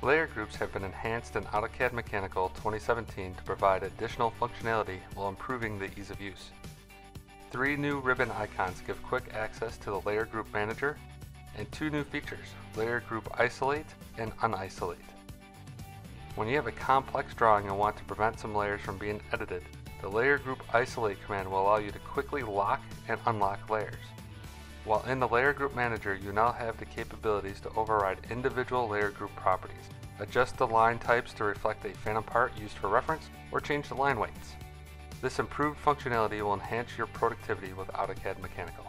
Layer groups have been enhanced in AutoCAD Mechanical 2017 to provide additional functionality while improving the ease of use. Three new ribbon icons give quick access to the Layer Group Manager, and two new features, Layer Group Isolate and Unisolate. When you have a complex drawing and want to prevent some layers from being edited, the Layer Group Isolate command will allow you to quickly lock and unlock layers. While in the Layer Group Manager, you now have the capabilities to override individual layer group properties, adjust the line types to reflect a phantom part used for reference, or change the line weights. This improved functionality will enhance your productivity with AutoCAD Mechanical.